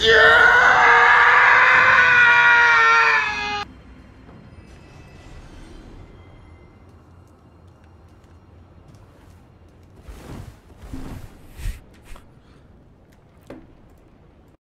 Yeah!